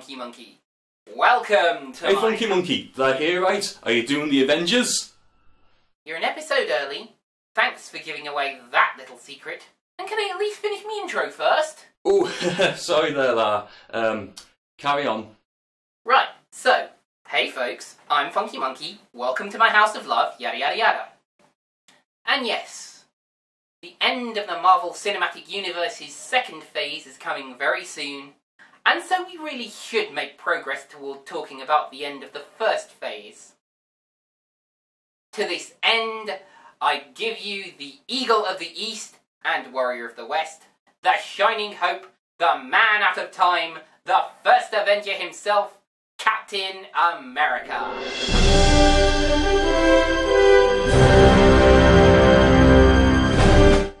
Funky Monkey. Welcome to Hey, my... Funky Monkey, did I hear right? Are you doing the Avengers? You're an episode early. Thanks for giving away that little secret. And can I at least finish my intro first? Oh, sorry there, La. Um, carry on. Right, so, hey folks, I'm Funky Monkey. Welcome to my house of love, yada yada yada. And yes, the end of the Marvel Cinematic Universe's second phase is coming very soon, and so we really should make progress toward talking about the end of the first phase. To this end, I give you the Eagle of the East and Warrior of the West, the Shining Hope, the Man Out of Time, the first Avenger himself, Captain America.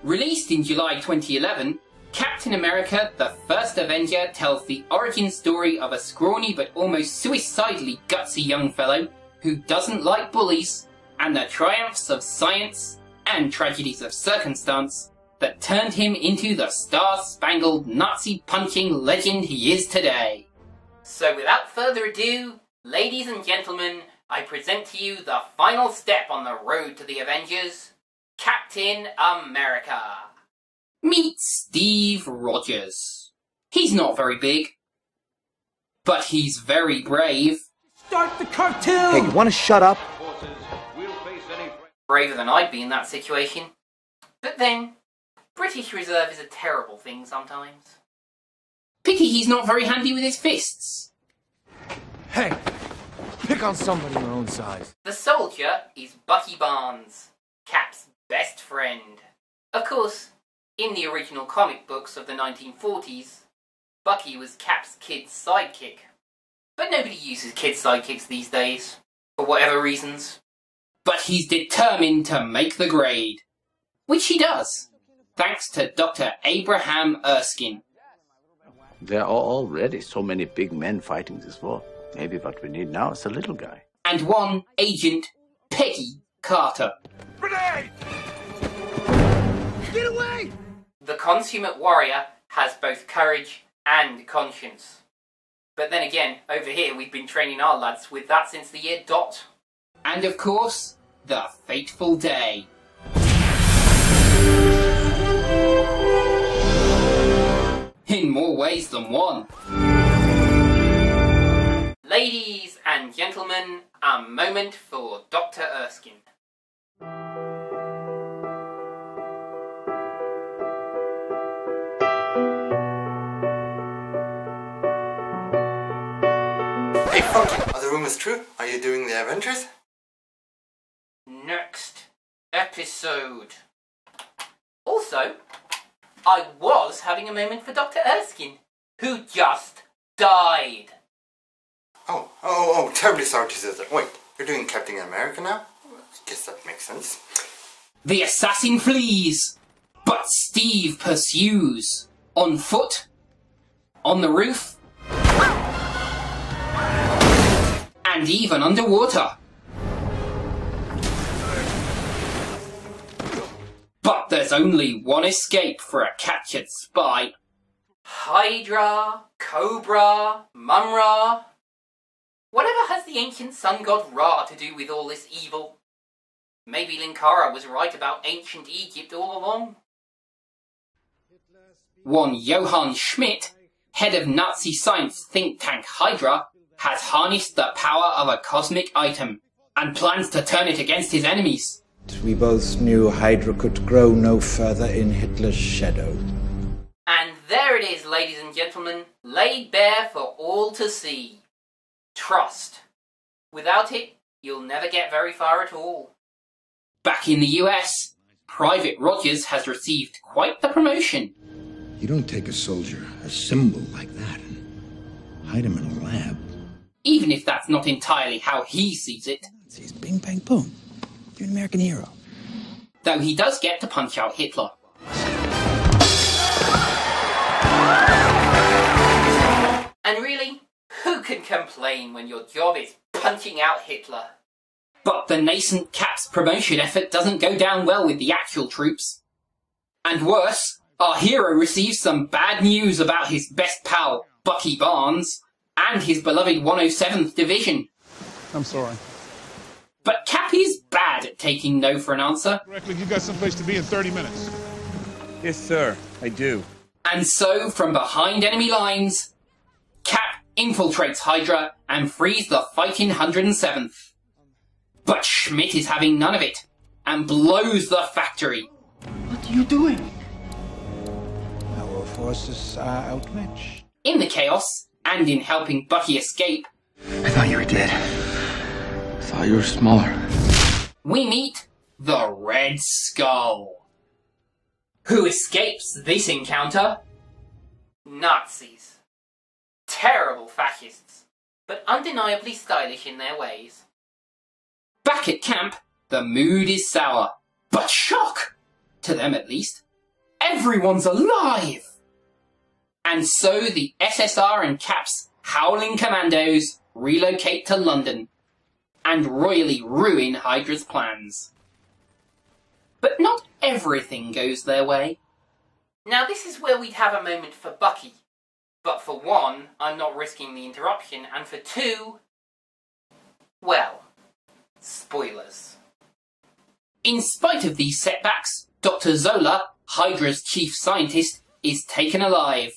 Released in July 2011, Captain America The First Avenger tells the origin story of a scrawny but almost suicidally gutsy young fellow who doesn't like bullies and the triumphs of science and tragedies of circumstance that turned him into the star-spangled Nazi-punching legend he is today. So without further ado, ladies and gentlemen, I present to you the final step on the road to the Avengers, Captain America. Meet Steve Rogers. He's not very big, but he's very brave. Start the cartoon! Hey, you want to shut up? Braver than I'd be in that situation. But then, British Reserve is a terrible thing sometimes. Pity he's not very handy with his fists. Hey, pick on somebody your own size. The soldier is Bucky Barnes, Cap's best friend. Of course, in the original comic books of the 1940s, Bucky was Cap's kid's sidekick. But nobody uses kid sidekicks these days, for whatever reasons. But he's determined to make the grade. Which he does, thanks to Dr. Abraham Erskine. There are already so many big men fighting this war. Maybe what we need now is a little guy. and one agent, Peggy Carter. Grenade! Get away! The consummate warrior has both courage and conscience. But then again, over here we've been training our lads with that since the year dot. And of course, the fateful day. In more ways than one. Ladies and gentlemen, a moment for Dr. Erskine. Are the rumors true? Are you doing the Avengers? next episode. Also, I was having a moment for Dr. Erskine, who just died. Oh, oh, oh, terribly sorry to say that. Wait, you're doing Captain America now? I Guess that makes sense. The assassin flees, but Steve pursues. On foot, on the roof, and even underwater. But there's only one escape for a captured spy. Hydra, Cobra, Mumm-Ra. Whatever has the ancient sun god Ra to do with all this evil? Maybe Linkara was right about ancient Egypt all along. One Johann Schmidt, head of Nazi science think tank Hydra, has harnessed the power of a cosmic item and plans to turn it against his enemies. We both knew Hydra could grow no further in Hitler's shadow. And there it is, ladies and gentlemen, laid bare for all to see. Trust. Without it, you'll never get very far at all. Back in the US, Private Rogers has received quite the promotion. You don't take a soldier, a symbol like that, and hide him in a lab. Even if that's not entirely how he sees it, It's bing, bang, boom. You're an American hero. though he does get to punch out Hitler. And really, who can complain when your job is punching out Hitler? But the nascent Cap's promotion effort doesn't go down well with the actual troops. And worse, our hero receives some bad news about his best pal, Bucky Barnes, and his beloved 107th Division. I'm sorry. But Cap is bad at taking no for an answer, Reckling, you've got someplace to be in 30 minutes. Yes, sir. I do. and so from behind enemy lines, Cap infiltrates Hydra and frees the fighting 107th. But Schmidt is having none of it and blows the factory. What are you doing? Our forces are outmatched. In the chaos, and in helping Bucky escape, I thought you were dead. I thought you were smaller. we meet the Red Skull. Who escapes this encounter? Nazis. Terrible fascists, but undeniably stylish in their ways. Back at camp, the mood is sour, but shock! To them at least. Everyone's alive! And so the SSR and CAP's Howling Commandos relocate to London and royally ruin Hydra's plans. But not everything goes their way. Now, this is where we'd have a moment for Bucky. But for one, I'm not risking the interruption, and for two, well, spoilers. In spite of these setbacks, Dr. Zola, Hydra's chief scientist, is taken alive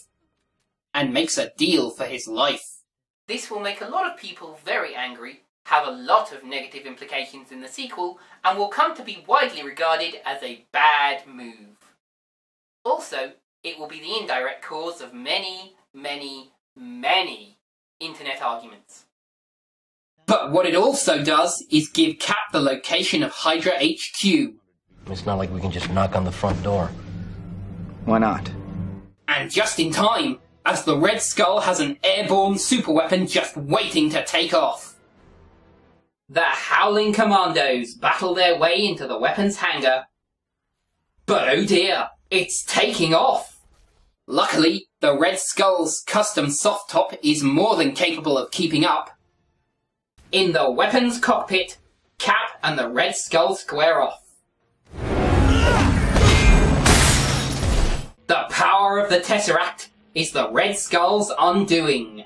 and makes a deal for his life. This will make a lot of people very angry, have a lot of negative implications in the sequel, and will come to be widely regarded as a bad move. Also, it will be the indirect cause of many, many, many internet arguments. But what it also does is give Cap the location of Hydra HQ, It's not like we can just knock on the front door. Why not? and just in time, as the Red Skull has an airborne superweapon just waiting to take off. The Howling Commandos battle their way into the weapon's hangar. But oh dear, it's taking off! Luckily, the Red Skull's custom soft top is more than capable of keeping up. In the weapon's cockpit, Cap and the Red Skull square off. The power of the Tesseract is the Red Skull's undoing.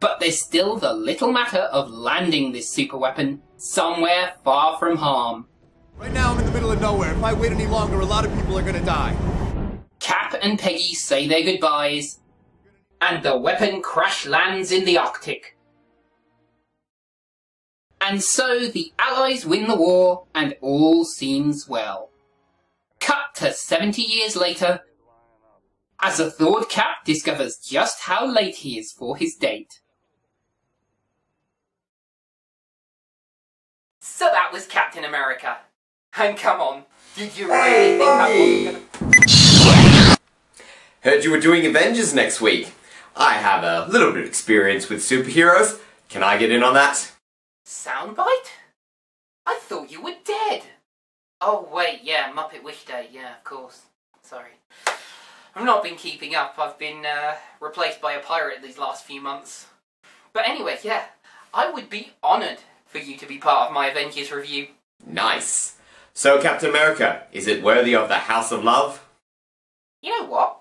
But there's still the little matter of landing this superweapon somewhere far from harm. Right now, I'm in the middle of nowhere. If I wait any longer, a lot of people are gonna die. Cap and Peggy say their goodbyes, and the weapon crash lands in the Arctic. And so the Allies win the war, and all seems well. Cut to 70 years later, as a thawed Cap discovers just how late he is for his date. So that was Captain America. And come on, did you really think that wasn't gonna Heard you were doing Avengers next week. I have a little bit of experience with superheroes. Can I get in on that? Soundbite? I thought you were dead. Oh wait, yeah, Muppet Wish Day, yeah, of course. Sorry. I've not been keeping up. I've been uh, replaced by a pirate these last few months. But anyway, yeah, I would be honoured for you to be part of my Avengers review. Nice. So, Captain America, is it worthy of the House of Love? You know what?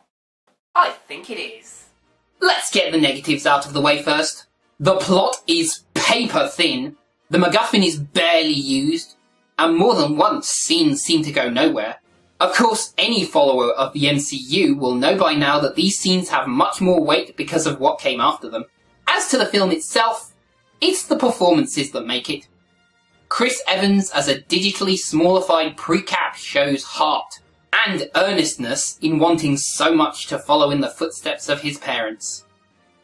I think it is. Let's get the negatives out of the way first. The plot is paper thin, the MacGuffin is barely used, and more than once scenes seem to go nowhere. Of course, any follower of the MCU will know by now that these scenes have much more weight because of what came after them. As to the film itself, it's the performances that make it. Chris Evans as a digitally smallified pre-cap shows heart and earnestness in wanting so much to follow in the footsteps of his parents.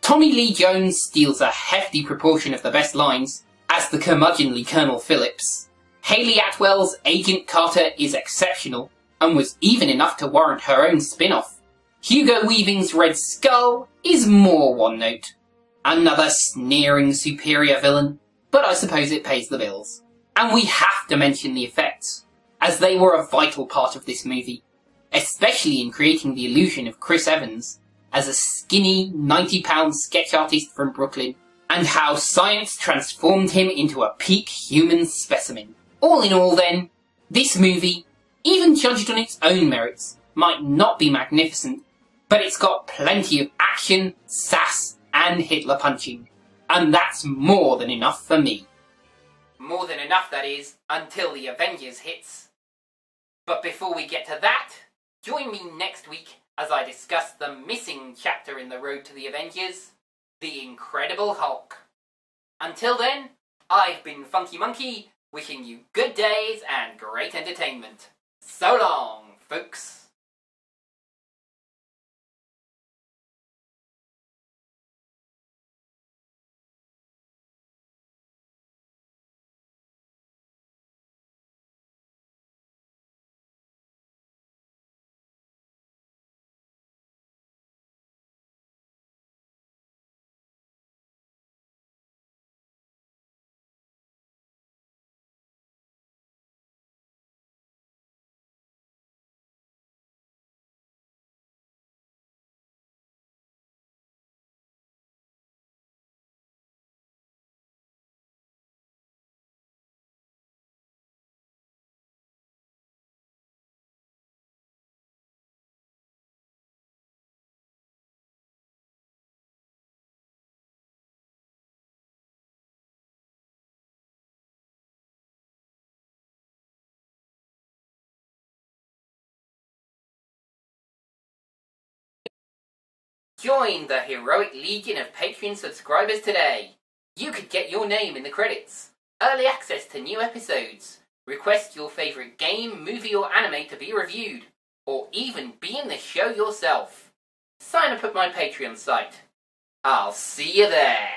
Tommy Lee Jones steals a hefty proportion of the best lines as the curmudgeonly Colonel Phillips. Hayley Atwell's Agent Carter is exceptional and was even enough to warrant her own spin-off. Hugo Weaving's Red Skull is more one note. Another sneering superior villain, but I suppose it pays the bills. And we have to mention the effects, as they were a vital part of this movie, especially in creating the illusion of Chris Evans as a skinny 90 pound sketch artist from Brooklyn, and how science transformed him into a peak human specimen. All in all then, this movie, even judged on its own merits, might not be magnificent, but it's got plenty of action, sass, and Hitler punching. And that's more than enough for me. More than enough, that is, until the Avengers hits. But before we get to that, join me next week as I discuss the missing chapter in the road to the Avengers, The Incredible Hulk. Until then, I've been Funky Monkey, wishing you good days and great entertainment. So long, folks. Join the heroic legion of Patreon subscribers today. You could get your name in the credits, early access to new episodes, request your favourite game, movie, or anime to be reviewed, or even be in the show yourself. Sign up at my Patreon site. I'll see you there.